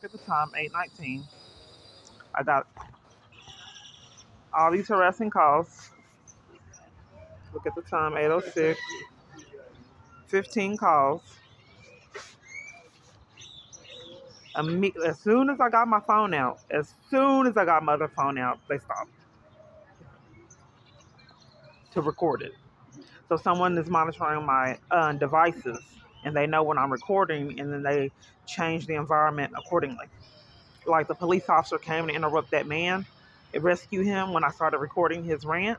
Look at the time, 8:19. I got all these harassing calls. Look at the time, 8:06. 15 calls. As soon as I got my phone out, as soon as I got my other phone out, they stopped to record it. So someone is monitoring my uh, devices and they know when I'm recording and then they change the environment accordingly. Like the police officer came to interrupt that man, it rescued him when I started recording his rant.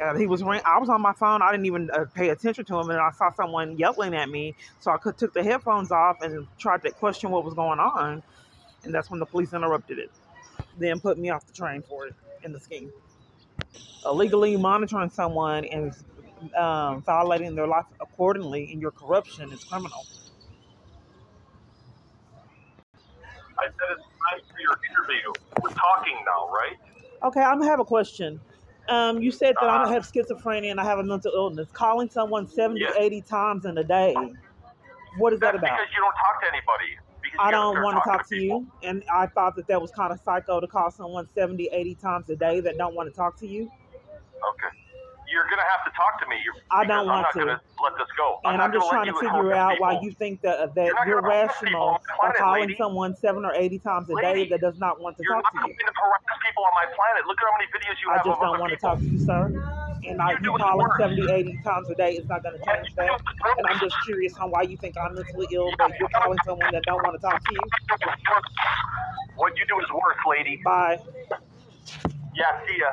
Uh, he was I was on my phone. I didn't even uh, pay attention to him, and I saw someone yelling at me. So I could, took the headphones off and tried to question what was going on, and that's when the police interrupted it. Then put me off the train for it in the scheme. Illegally monitoring someone and um, violating their life accordingly in your corruption is criminal. I said it's time for your interview. We're talking now, right? Okay, I'm gonna have a question. Um, you said that uh, I have schizophrenia and I have a mental illness. Calling someone 70, yes. 80 times in a day. What is That's that about? Because you don't talk to anybody. I don't want to talk to, to you. And I thought that that was kind of psycho to call someone 70, 80 times a day that don't want to talk to you. Okay you're going to have to talk to me. I don't want to. let this go. And I'm, I'm just trying to figure out people. why you think that uh, that you're, you're rational by calling lady. someone seven or eighty times a lady, day that does not want to talk to you. You're not to harass people on my planet. Look at how many videos you I have. I just don't want to talk to you, sir. And I, you, you calling 70, 80 times a day is not going to change that. And I'm just curious on why you think I'm mentally ill, but you're calling someone that don't want to talk to you. What you do is worse, lady. Bye. Yeah, see ya.